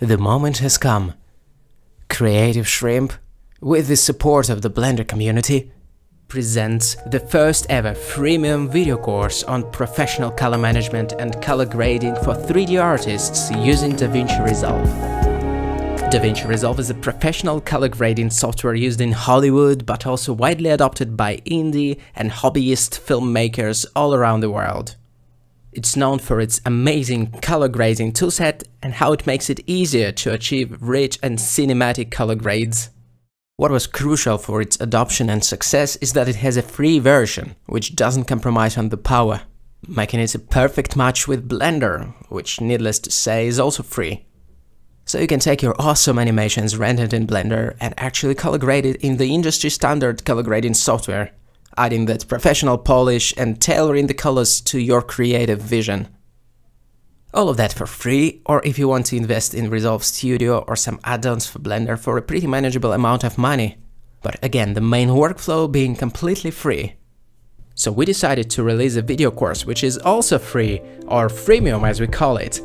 The moment has come. Creative Shrimp, with the support of the Blender community, presents the first ever freemium video course on professional color management and color grading for 3D artists using DaVinci Resolve. DaVinci Resolve is a professional color grading software used in Hollywood but also widely adopted by indie and hobbyist filmmakers all around the world. It's known for its amazing color grading toolset and how it makes it easier to achieve rich and cinematic color grades. What was crucial for its adoption and success is that it has a free version, which doesn't compromise on the power, making it a perfect match with Blender, which needless to say is also free. So you can take your awesome animations rendered in Blender and actually color grade it in the industry standard color grading software, adding that professional polish and tailoring the colors to your creative vision. All of that for free, or if you want to invest in Resolve Studio or some add-ons for Blender for a pretty manageable amount of money. But again, the main workflow being completely free. So we decided to release a video course which is also free, or freemium as we call it.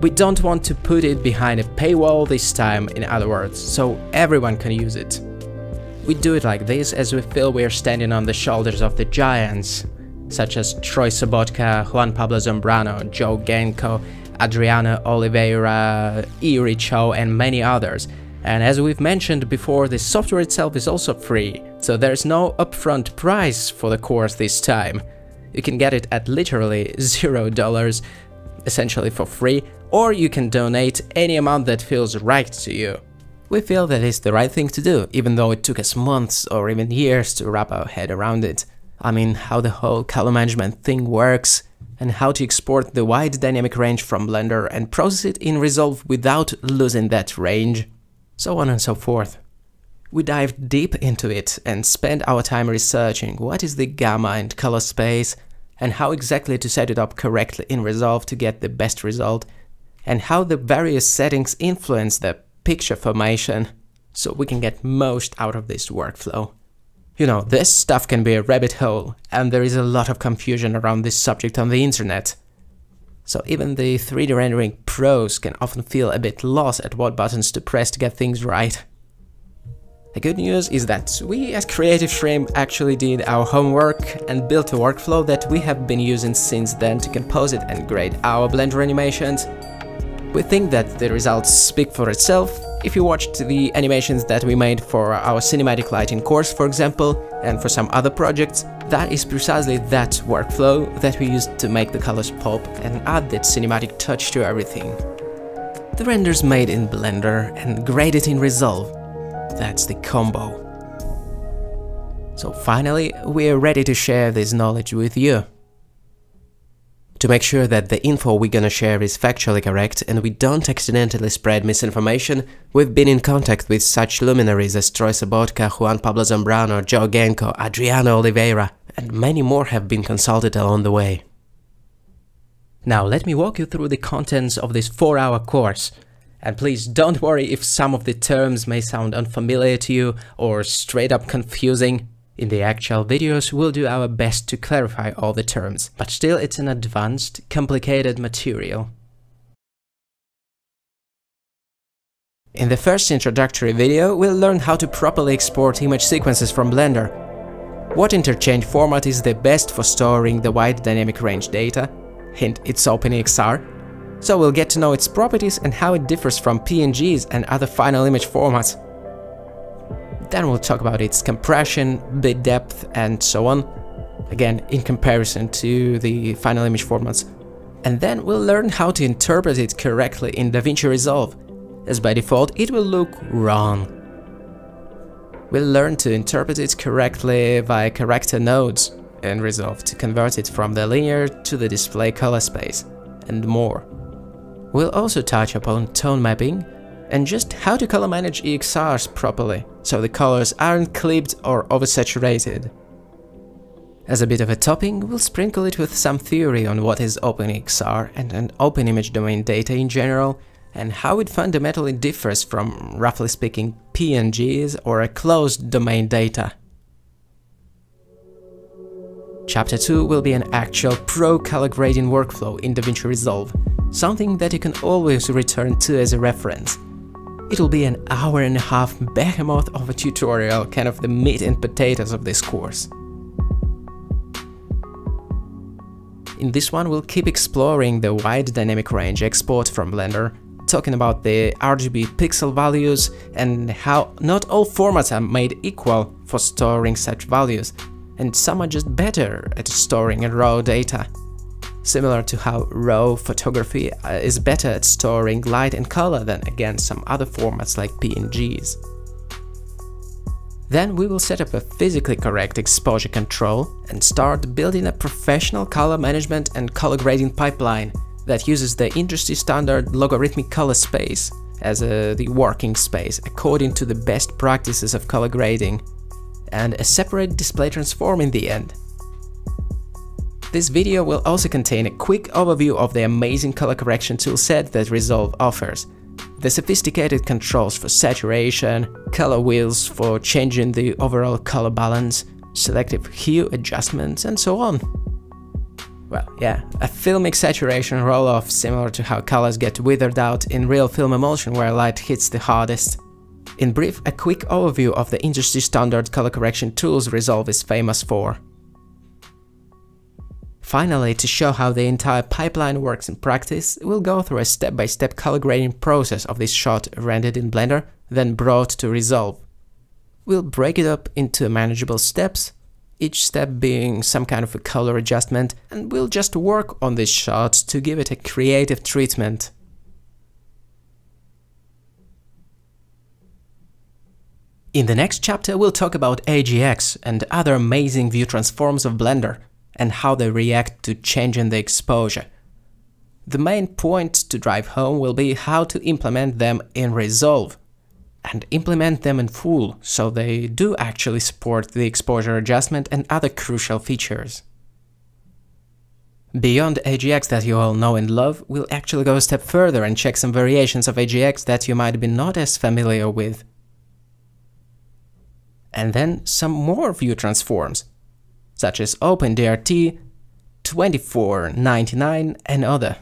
We don't want to put it behind a paywall this time, in other words, so everyone can use it. We do it like this as we feel we're standing on the shoulders of the giants, such as Troy Sobotka, Juan Pablo Zambrano, Joe Genko, Adriana Oliveira, Eary Chow, and many others. And as we've mentioned before, the software itself is also free, so there's no upfront price for the course this time. You can get it at literally zero dollars, essentially for free, or you can donate any amount that feels right to you. We feel that it's the right thing to do, even though it took us months or even years to wrap our head around it. I mean, how the whole color management thing works, and how to export the wide dynamic range from Blender and process it in Resolve without losing that range, so on and so forth. We dived deep into it and spent our time researching what is the gamma and color space, and how exactly to set it up correctly in Resolve to get the best result, and how the various settings influence the picture formation, so we can get most out of this workflow. You know, this stuff can be a rabbit hole, and there is a lot of confusion around this subject on the internet. So even the 3D rendering pros can often feel a bit lost at what buttons to press to get things right. The good news is that we at Creative Frame actually did our homework and built a workflow that we have been using since then to compose it and grade our Blender animations. We think that the results speak for itself if you watched the animations that we made for our cinematic lighting course, for example, and for some other projects, that is precisely that workflow that we used to make the colors pop and add that cinematic touch to everything. The renders made in Blender and graded in Resolve, that's the combo. So finally, we're ready to share this knowledge with you. To make sure that the info we're gonna share is factually correct and we don't accidentally spread misinformation, we've been in contact with such luminaries as Troy Sobotka, Juan Pablo Zambrano, Joe Genko, Adriano Oliveira, and many more have been consulted along the way. Now let me walk you through the contents of this 4-hour course. And please don't worry if some of the terms may sound unfamiliar to you or straight up confusing. In the actual videos, we'll do our best to clarify all the terms, but still it's an advanced, complicated material. In the first introductory video, we'll learn how to properly export image sequences from Blender, what interchange format is the best for storing the wide dynamic range data, hint it's OpenEXR, so we'll get to know its properties and how it differs from PNGs and other final image formats. Then we'll talk about its compression, bit depth, and so on. Again, in comparison to the final image formats. And then we'll learn how to interpret it correctly in DaVinci Resolve, as by default it will look wrong. We'll learn to interpret it correctly via character nodes in Resolve to convert it from the linear to the display color space, and more. We'll also touch upon tone mapping and just how to color manage EXRs properly, so the colors aren't clipped or oversaturated. As a bit of a topping, we'll sprinkle it with some theory on what is OpenEXR and an open image domain data in general, and how it fundamentally differs from, roughly speaking, PNGs or a closed domain data. Chapter 2 will be an actual pro color grading workflow in DaVinci Resolve, something that you can always return to as a reference. It'll be an hour and a half behemoth of a tutorial, kind of the meat and potatoes of this course. In this one we'll keep exploring the wide dynamic range export from Blender, talking about the RGB pixel values and how not all formats are made equal for storing such values, and some are just better at storing raw data similar to how RAW photography uh, is better at storing light and color than again some other formats like PNGs. Then we will set up a physically correct exposure control and start building a professional color management and color grading pipeline that uses the industry standard logarithmic color space as a, the working space according to the best practices of color grading, and a separate display transform in the end this video will also contain a quick overview of the amazing color correction toolset that Resolve offers. The sophisticated controls for saturation, color wheels for changing the overall color balance, selective hue adjustments and so on. Well, yeah, a filmic saturation roll-off similar to how colors get withered out in real film emulsion where light hits the hardest. In brief, a quick overview of the industry standard color correction tools Resolve is famous for. Finally, to show how the entire pipeline works in practice, we'll go through a step-by-step -step color grading process of this shot rendered in Blender, then brought to Resolve. We'll break it up into manageable steps, each step being some kind of a color adjustment, and we'll just work on this shot to give it a creative treatment. In the next chapter, we'll talk about AGX and other amazing view transforms of Blender, and how they react to changing the exposure. The main point to drive home will be how to implement them in Resolve and implement them in full so they do actually support the exposure adjustment and other crucial features. Beyond AGX that you all know and love, we'll actually go a step further and check some variations of AGX that you might be not as familiar with. And then some more view transforms, such as OpenDRT, 2499 and other.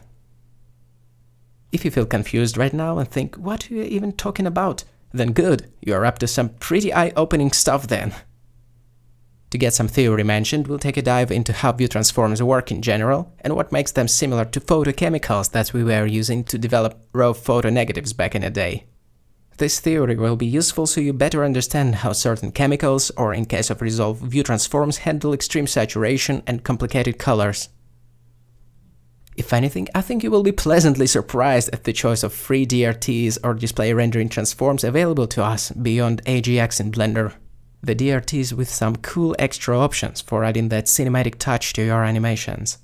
If you feel confused right now and think, what are you even talking about? Then good, you are up to some pretty eye-opening stuff then. To get some theory mentioned, we'll take a dive into how view transforms work in general, and what makes them similar to photochemicals that we were using to develop raw photo negatives back in the day. This theory will be useful so you better understand how certain chemicals, or in case of Resolve, view transforms handle extreme saturation and complicated colors. If anything, I think you will be pleasantly surprised at the choice of free DRTs or display rendering transforms available to us beyond AGX in Blender. The DRTs with some cool extra options for adding that cinematic touch to your animations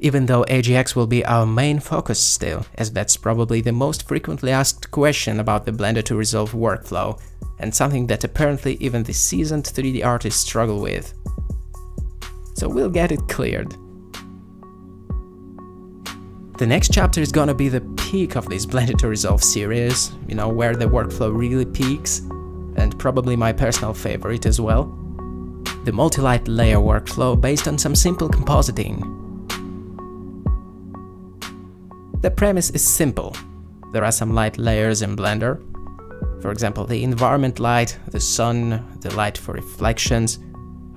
even though AGX will be our main focus still, as that's probably the most frequently asked question about the Blender to Resolve workflow, and something that apparently even the seasoned 3D artists struggle with. So we'll get it cleared. The next chapter is gonna be the peak of this Blender to Resolve series, you know, where the workflow really peaks, and probably my personal favorite as well. The multi-light layer workflow based on some simple compositing, the premise is simple. There are some light layers in Blender. For example, the environment light, the sun, the light for reflections,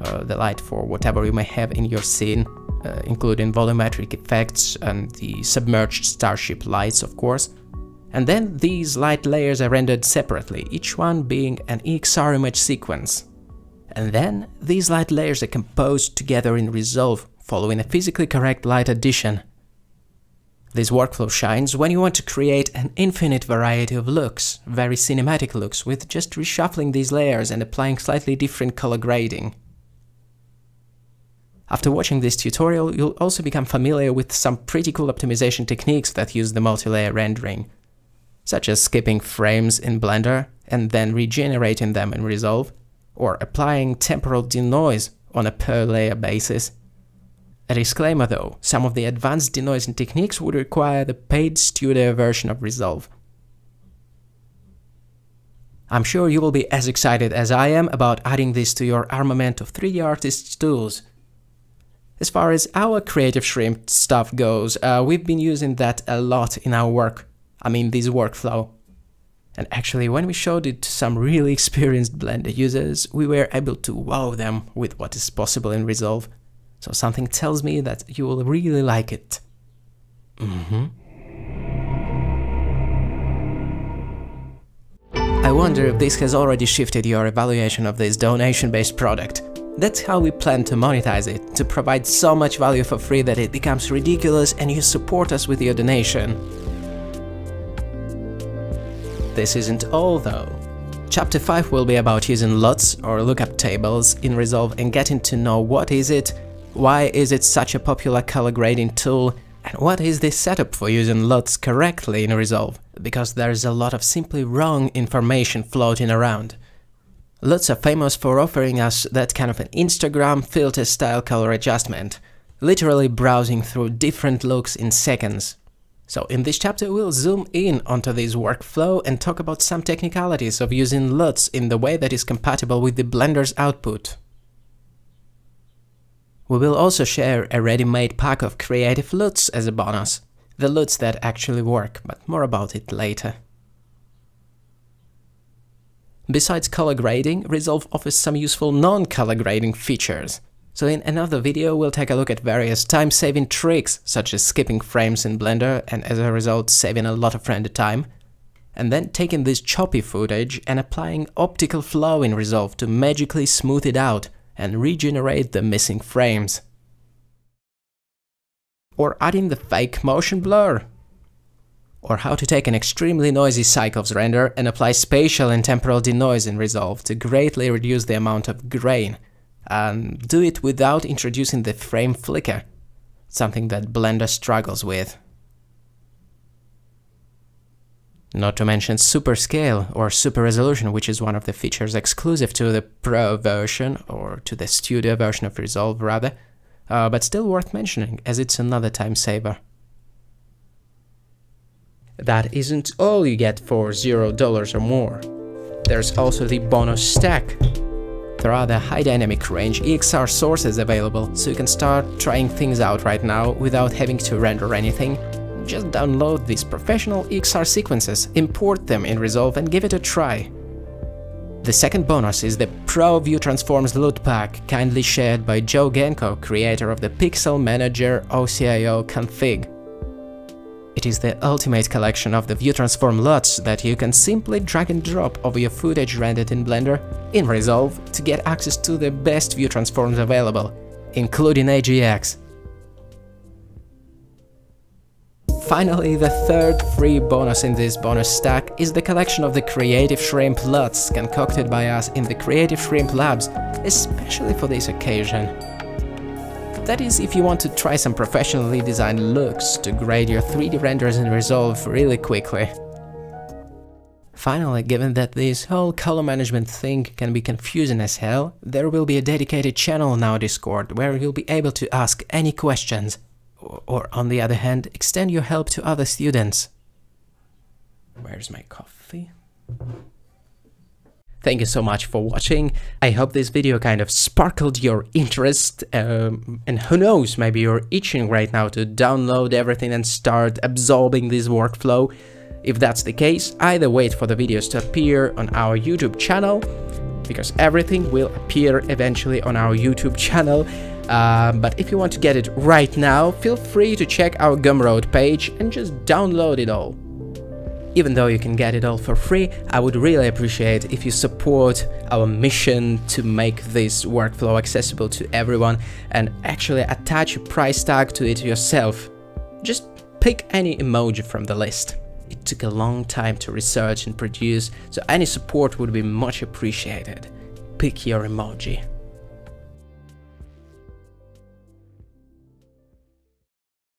uh, the light for whatever you may have in your scene, uh, including volumetric effects and the submerged starship lights, of course. And then these light layers are rendered separately, each one being an EXR image sequence. And then these light layers are composed together in Resolve, following a physically correct light addition this workflow shines when you want to create an infinite variety of looks, very cinematic looks, with just reshuffling these layers and applying slightly different color grading. After watching this tutorial, you'll also become familiar with some pretty cool optimization techniques that use the multi-layer rendering, such as skipping frames in Blender and then regenerating them in Resolve, or applying temporal denoise on a per layer basis a disclaimer though, some of the advanced denoising techniques would require the paid studio version of Resolve. I'm sure you will be as excited as I am about adding this to your armament of 3D artists tools. As far as our creative shrimp stuff goes, uh, we've been using that a lot in our work. I mean, this workflow. And actually, when we showed it to some really experienced Blender users, we were able to wow them with what is possible in Resolve. So something tells me that you will really like it. Mm -hmm. I wonder if this has already shifted your evaluation of this donation-based product. That's how we plan to monetize it, to provide so much value for free that it becomes ridiculous and you support us with your donation. This isn't all though. Chapter 5 will be about using LUTs or lookup tables in Resolve and getting to know what is it, why is it such a popular color grading tool, and what is the setup for using LUTs correctly in Resolve, because there's a lot of simply wrong information floating around. LUTs are famous for offering us that kind of an Instagram filter style color adjustment, literally browsing through different looks in seconds. So in this chapter we'll zoom in onto this workflow and talk about some technicalities of using LUTs in the way that is compatible with the Blender's output. We will also share a ready-made pack of creative LUTs as a bonus, the LUTs that actually work, but more about it later. Besides color grading, Resolve offers some useful non-color grading features. So in another video we'll take a look at various time-saving tricks, such as skipping frames in Blender and as a result saving a lot of render time, and then taking this choppy footage and applying optical flow in Resolve to magically smooth it out and regenerate the missing frames. Or adding the fake motion blur, or how to take an extremely noisy Cycles render and apply spatial and temporal denoise in Resolve to greatly reduce the amount of grain, and do it without introducing the frame flicker, something that Blender struggles with. Not to mention super scale or super resolution, which is one of the features exclusive to the Pro version, or to the Studio version of Resolve rather, uh, but still worth mentioning as it's another time saver. That isn't all you get for $0 or more. There's also the bonus stack. There are the high dynamic range EXR sources available, so you can start trying things out right now without having to render anything. Just download these professional EXR sequences, import them in Resolve and give it a try. The second bonus is the Pro View Transforms LUT pack, kindly shared by Joe Genko, creator of the Pixel Manager OCIO config. It is the ultimate collection of the ViewTransform LUTs that you can simply drag and drop over your footage rendered in Blender in Resolve to get access to the best view transforms available, including AGX. Finally, the third free bonus in this bonus stack is the collection of the Creative Shrimp LUTs concocted by us in the Creative Shrimp Labs, especially for this occasion. That is if you want to try some professionally designed looks to grade your 3D renders in Resolve really quickly. Finally, given that this whole color management thing can be confusing as hell, there will be a dedicated channel in our Discord where you'll be able to ask any questions, or on the other hand, extend your help to other students. Where's my coffee? Thank you so much for watching. I hope this video kind of sparkled your interest um, and who knows, maybe you're itching right now to download everything and start absorbing this workflow. If that's the case, either wait for the videos to appear on our YouTube channel, because everything will appear eventually on our YouTube channel. Uh, but if you want to get it right now, feel free to check our Gumroad page and just download it all. Even though you can get it all for free, I would really appreciate if you support our mission to make this workflow accessible to everyone and actually attach a price tag to it yourself. Just pick any emoji from the list. It took a long time to research and produce, so any support would be much appreciated. Pick your emoji.